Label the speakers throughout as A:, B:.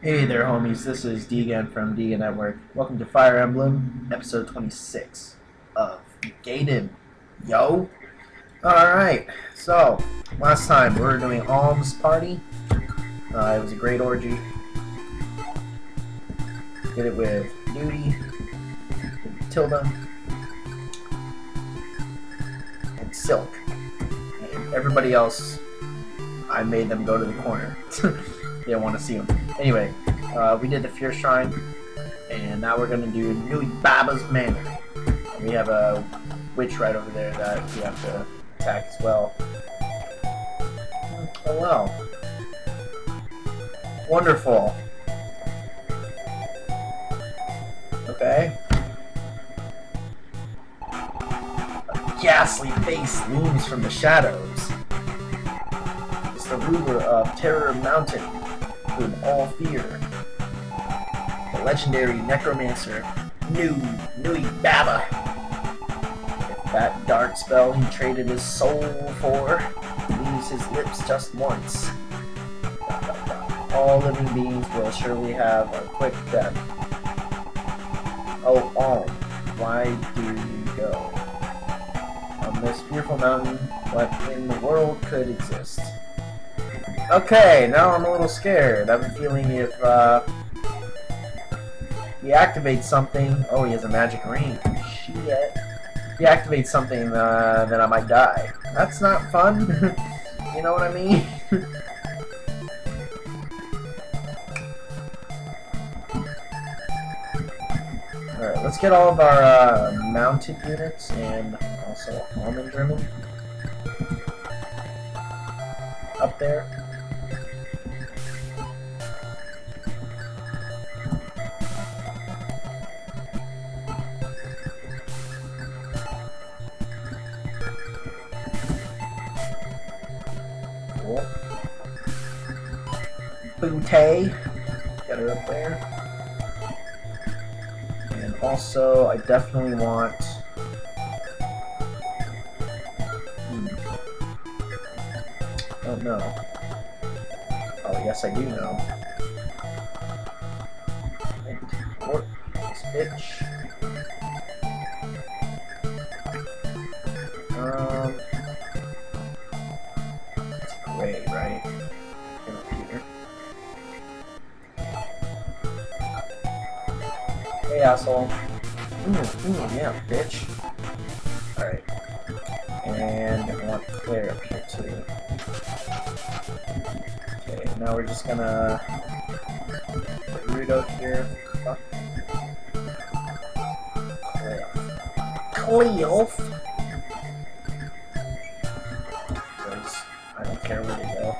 A: Hey there, homies. This is DGen from DGen Network. Welcome to Fire Emblem, episode 26 of Gaiden. Yo! Alright, so, last time we were doing Alm's Party. Uh, it was a great orgy. Did it with Duty, Tilda, and Silk. And everybody else, I made them go to the corner. they don't want to see them. Anyway, uh, we did the Fear Shrine, and now we're going to do Nui Baba's Manor. And we have a witch right over there that we have to attack as well. Oh well. Wonderful. Okay. A ghastly face looms from the shadows. It's the ruler of Terror Mountain, whom all fear. The legendary necromancer, Nu Nui Baba. If that dark spell he traded his soul for leaves his lips just once, all living beings will surely have a quick death. Oh, Alm, why do you go? On this fearful mountain, what in the world could exist? Okay, now I'm a little scared. I have a feeling if uh, he activates something... Oh, he has a magic ring. Shit. He activates something, uh, then I might die. That's not fun. you know what I mean? Alright, let's get all of our uh, mounted units and also almond German up there. Bootay. Get her up there. And also, I definitely want... Hmm. Oh no. Oh, yes I do know. Bitch. Hey, asshole. Ooh, ooh, yeah, bitch. Alright. And I want Claire up here, too. Okay, now we're just gonna put Rudo here. Fuck. Cliff. Cliff! Because I don't care where they go.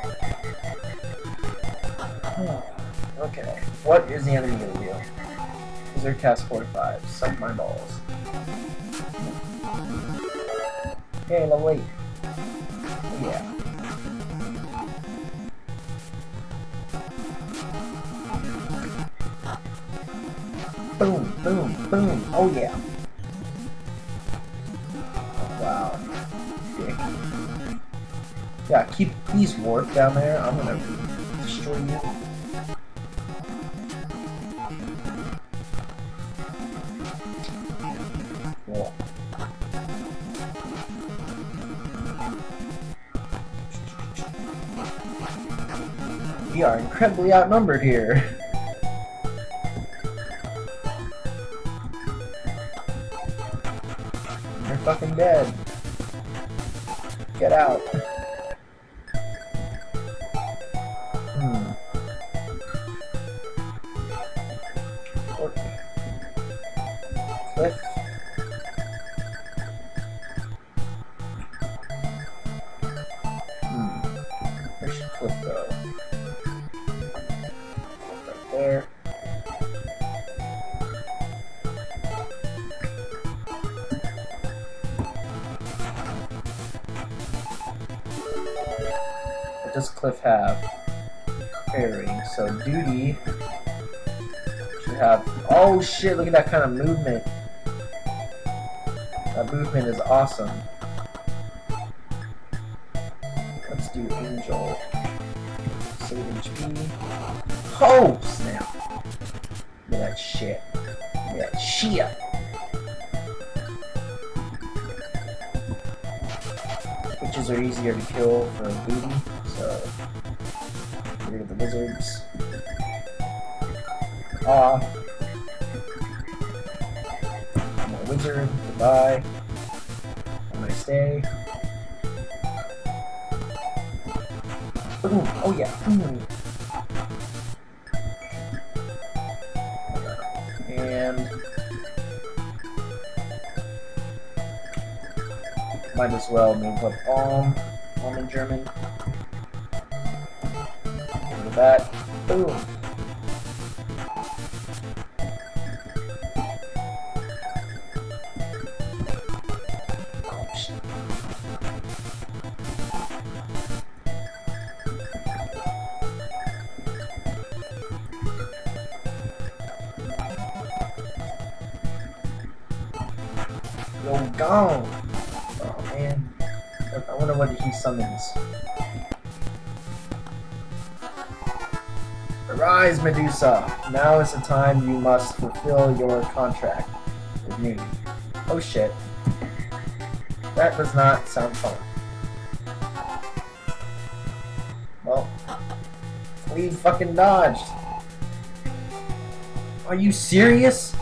A: okay, what is the enemy gonna do? Wizard cast 45. Suck my balls. Okay, level 8. Yeah. Boom, boom, boom. Oh yeah. Wow. Dick. Yeah, keep please warp down there. I'm gonna destroy you. We are incredibly outnumbered here. You're fucking dead. Get out. Have. Oh shit! Look at that kind of movement. That movement is awesome. Let's do Angel. Save HP. Oh, snap. Look at that shit. Look at that shit. Witches are easier to kill for booty, so get rid of the wizards. Ah. I'm a wizard, goodbye. I'm gonna stay. Ooh, oh yeah. Mm. And might as well move up Alm, Alm in German. Look at that. Boom. Yo, gone. Oh man. I wonder what he summons. Arise, Medusa! Now is the time you must fulfill your contract with me. Oh shit. That does not sound fun. Well, we fucking dodged. Are you serious?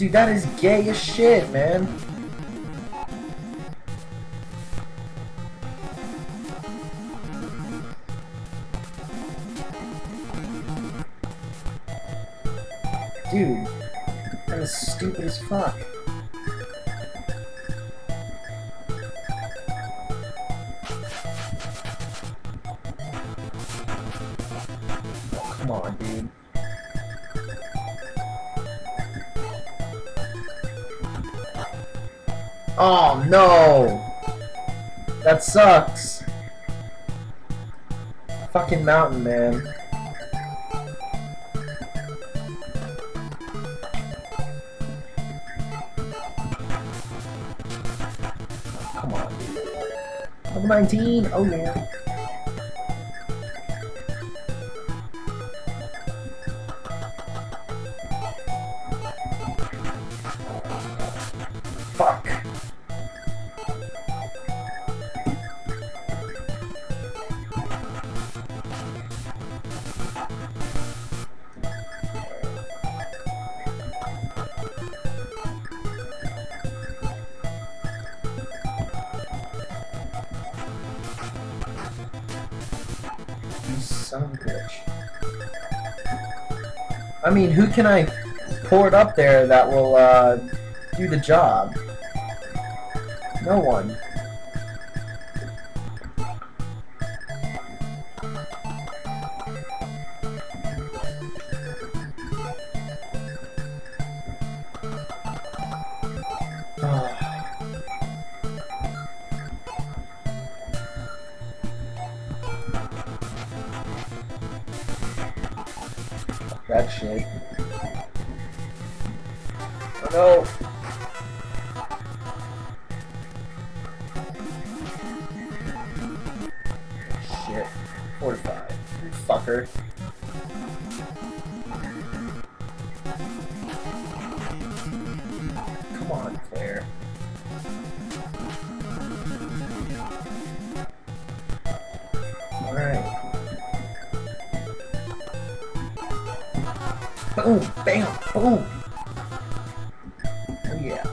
A: Dude, that is gay as shit, man. Dude, that is stupid as fuck. Oh no! That sucks. Fucking mountain, man. Come on. Level 19! Oh yeah. I mean, who can I port up there that will, uh, do the job? No one. Shit. Oh no! Boom! Bam! Boom! Oh yeah.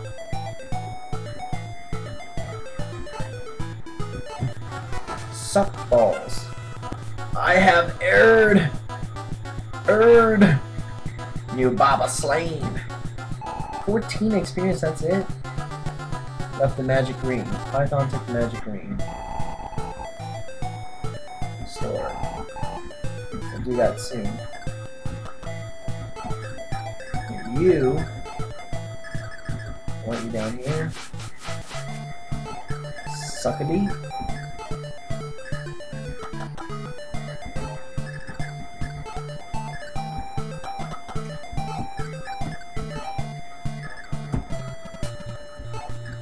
A: Suck balls. I have erred! Erred! Nuibaba slain! 14 experience, that's it? Left the magic ring. Python took the magic ring. Store. I'll do that soon. You want you down here. Suckity.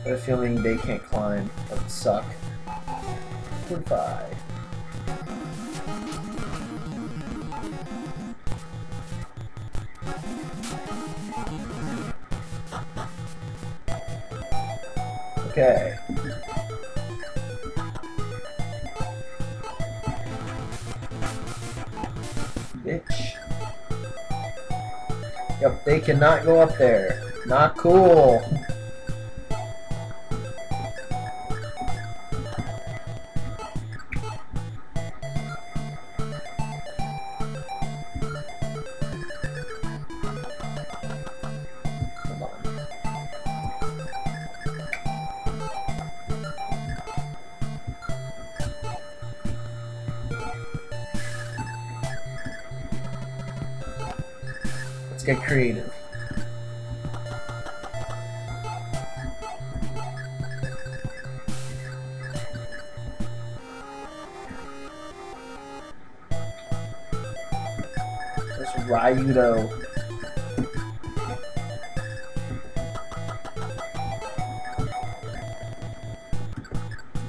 A: I have a feeling they can't climb. That would suck. Goodbye. Okay. Bitch. Yep, they cannot go up there. Not cool. Get creative. There's Ryudo.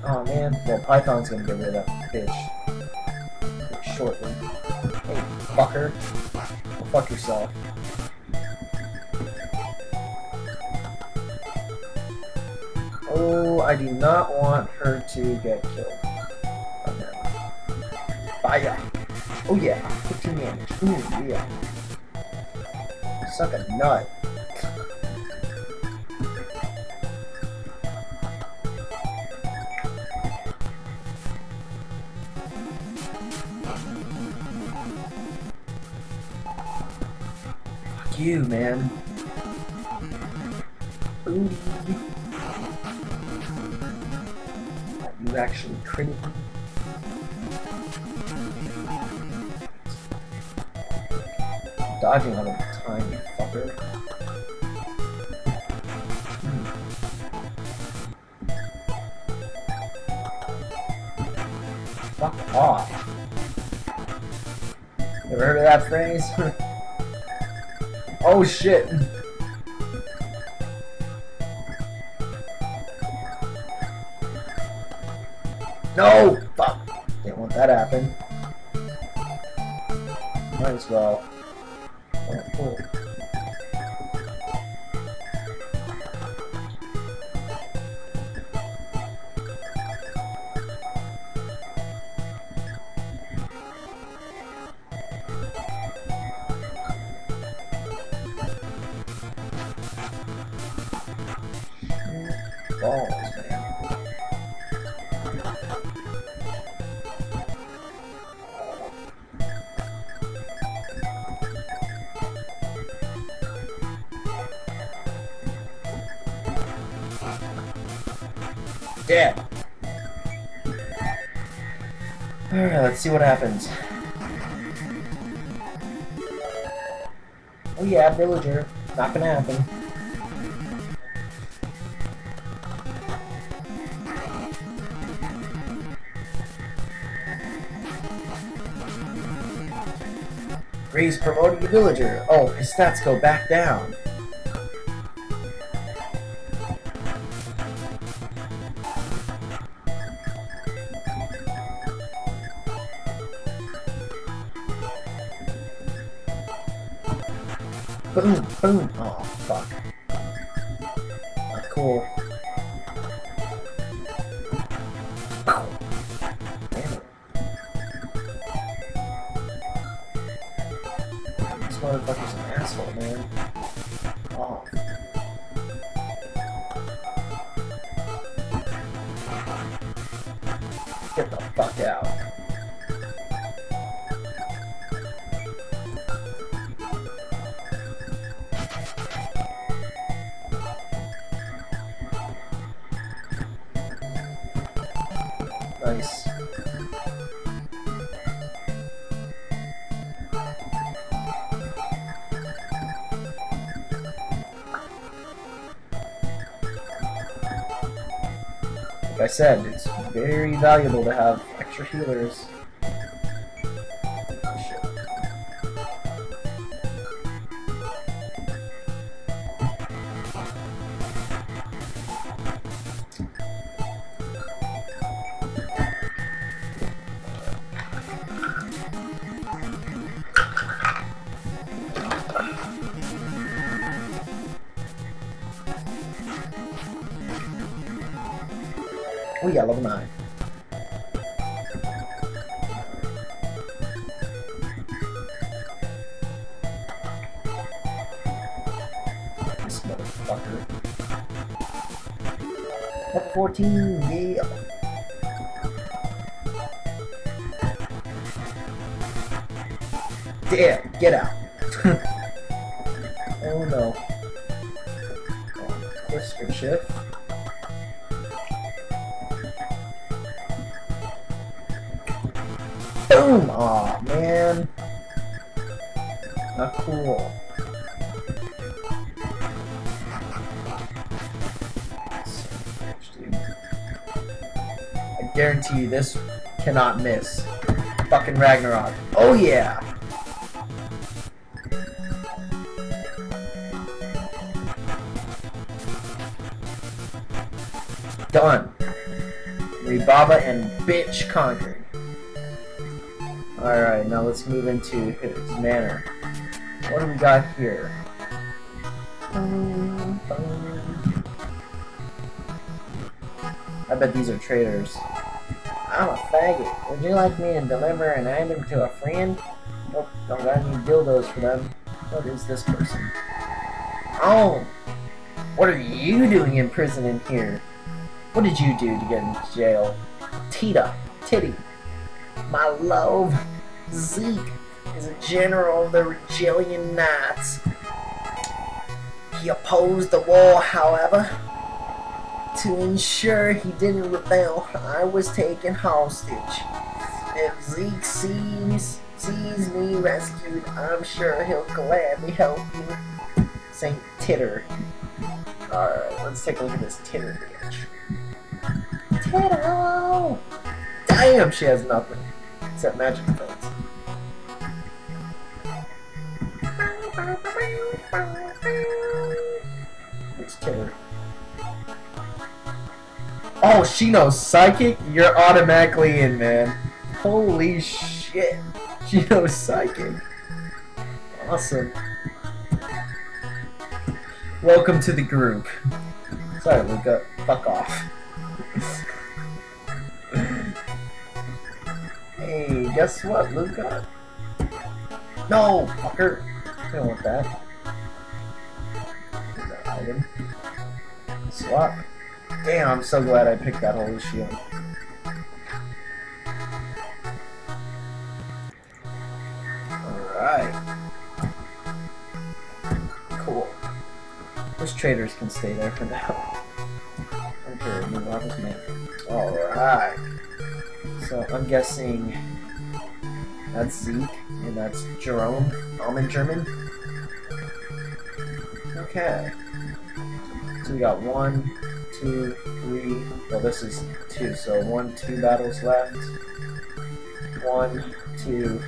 A: Oh man, well Python's gonna get rid of bitch shortly. Hey, fucker. Fuck yourself. Oh, I do not want her to get killed. Oh, no. Fire. Oh yeah, 15 damage. Ooh, yeah. Suck a nut. Fuck you, man. You actually me. Dodging all the time, you fucker. Fuck off. Ever heard of that phrase? oh shit. No! Fuck! Didn't want that to happen. Might as well. Dead. Alright, let's see what happens. Oh yeah, villager. Not gonna happen. Ray's promoting the villager. Oh, his stats go back down. Boom, boom. Oh, fuck. Cool. Like I said, it's very valuable to have extra healers. Yeah, level 9. This motherfucker. Level 14, yeah. There, get out. oh no. Oh, Whisker shift. Aw, man. Not cool. I guarantee you this cannot miss. Fucking Ragnarok. Oh yeah! Done. Ribaba and bitch conquered. Alright, now let's move into his manor. What do we got here? I bet these are traders. I'm a faggot. Would you like me to deliver an item to a friend? Nope, don't got any dildos for them. What is this person? Oh! What are you doing in prison in here? What did you do to get into jail? Teeta, Titty, my love, Zeke is a general of the Rigelian Knights. He opposed the war, however. To ensure he didn't rebel, I was taken hostage. If Zeke sees, sees me rescued, I'm sure he'll gladly help you. Saint Titter. Alright, let's take a look at this Titter bitch. Titter! Damn, she has nothing. Except magic defense. Oh, she knows psychic? You're automatically in, man. Holy shit. She knows psychic. Awesome. Welcome to the group. Sorry, Luca. Fuck off. hey, guess what, Luca? No, fucker. I don't want that Swap. Damn, I'm so glad I picked that holy shield. Alright. Cool. Those traders can stay there for now. Okay, on this man. Alright. So I'm guessing that's Zeke and that's Jerome, Almond German. Okay. So we got one, two, three. Well, this is two, so one, two battles left. One, two,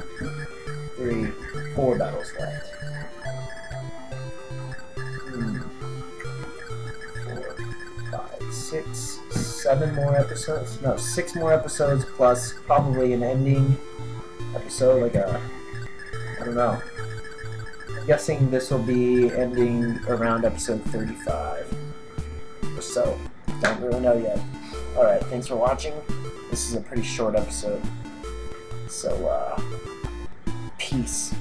A: three, four battles left. Hmm. Five, six, seven more episodes. No, six more episodes plus probably an ending episode, like a. I don't know. I'm guessing this will be ending around episode 35 or so. Don't really know yet. Alright, thanks for watching. This is a pretty short episode. So, uh, peace.